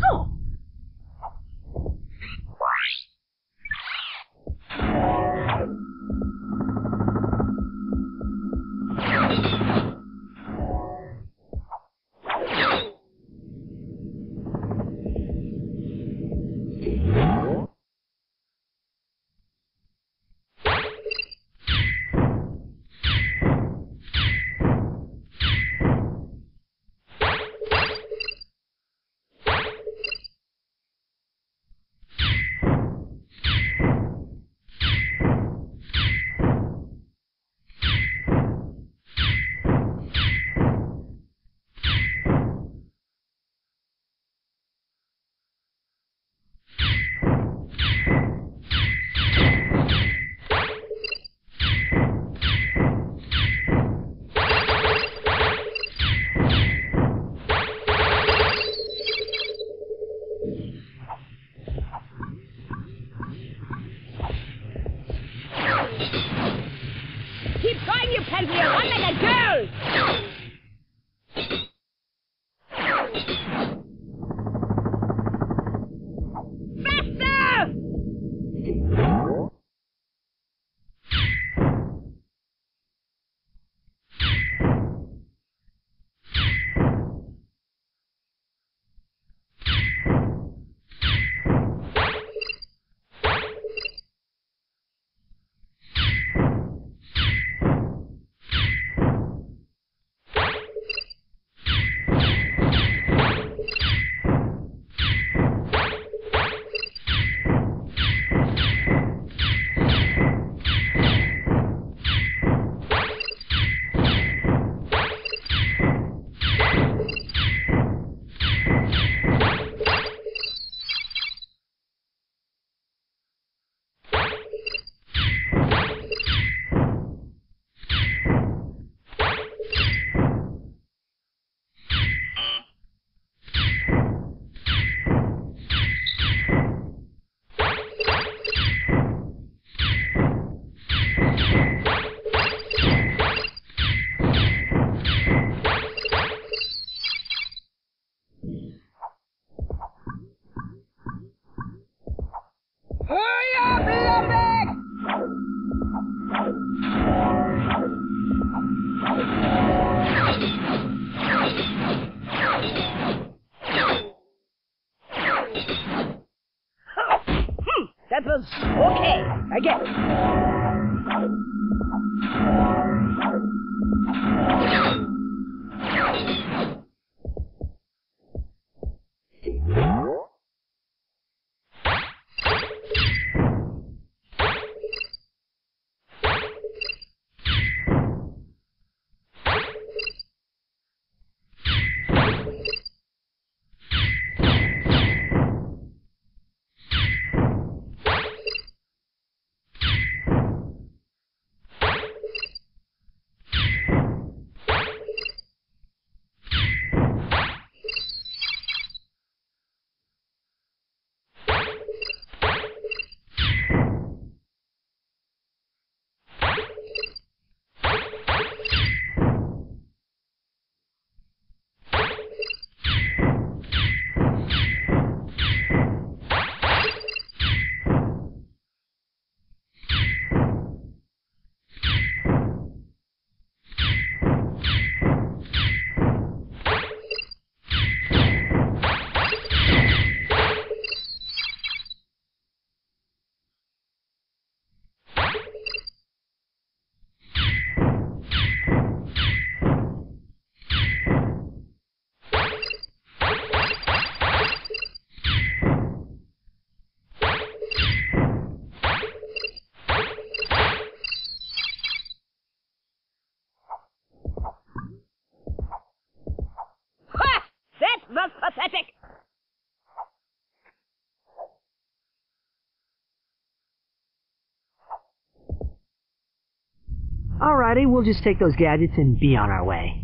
So. Okay, I get Ha! Alrighty, we'll just take those gadgets and be on our way.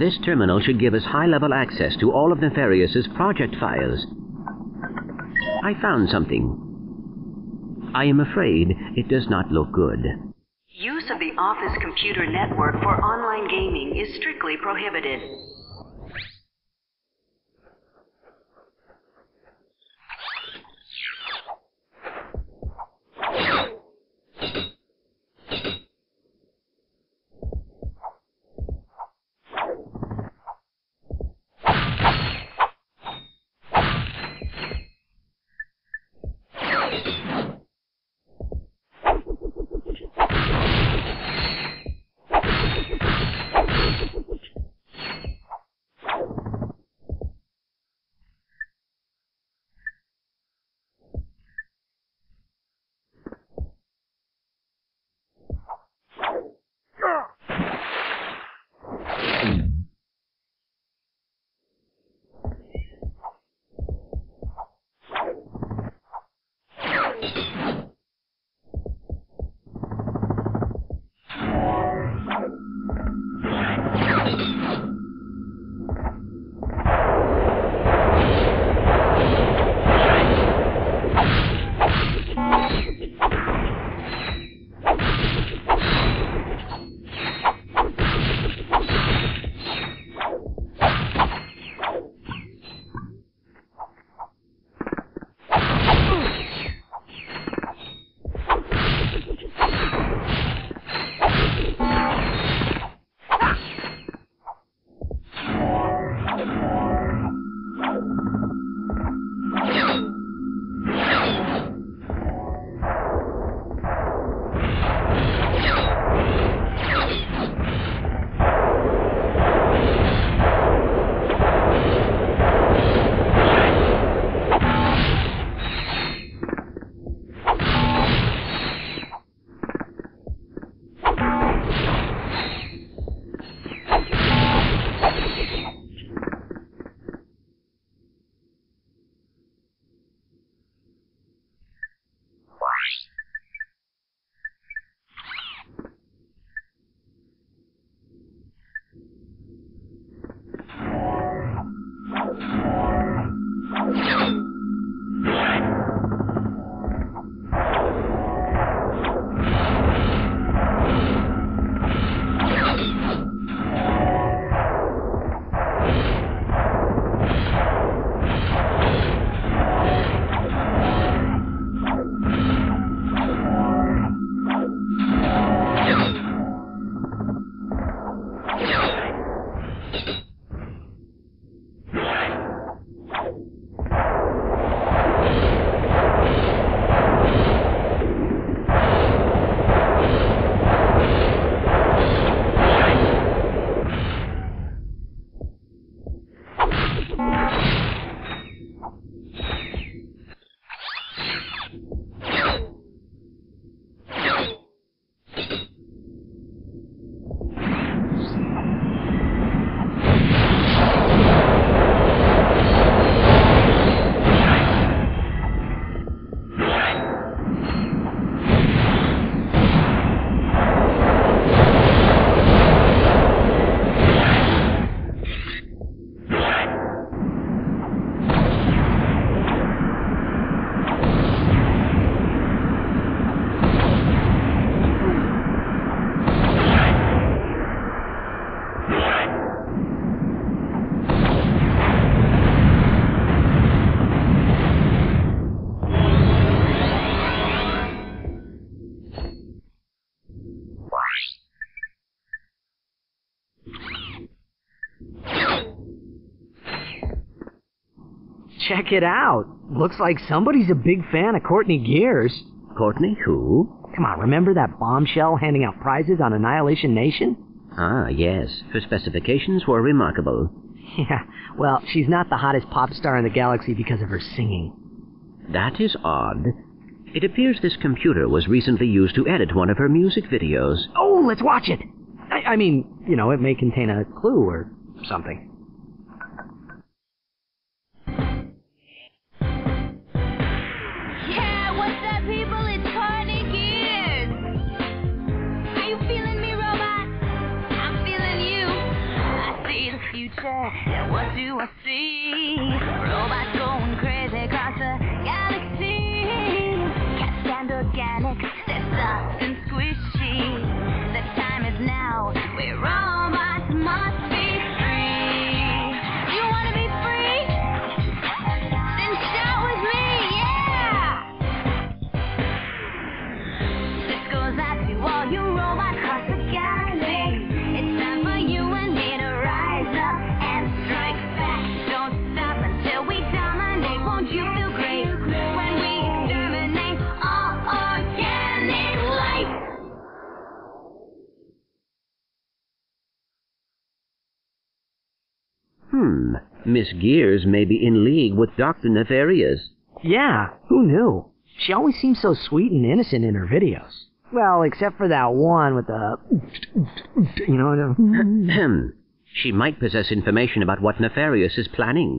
This terminal should give us high-level access to all of Nefarious's project files. I found something. I am afraid it does not look good. Use of the office computer network for online gaming is strictly prohibited. Check it out. Looks like somebody's a big fan of Courtney Gears. Courtney, who? Come on, remember that bombshell handing out prizes on Annihilation Nation? Ah, yes. Her specifications were remarkable. Yeah, well, she's not the hottest pop star in the galaxy because of her singing. That is odd. It appears this computer was recently used to edit one of her music videos. Oh, let's watch it! I, I mean, you know, it may contain a clue or something. What do I see? Robots going crazy across the galaxy. Cats and organics, they're soft Miss Gears may be in league with Dr. Nefarious. Yeah, who knew? She always seems so sweet and innocent in her videos. Well, except for that one with the, you know, the. She might possess information about what Nefarious is planning.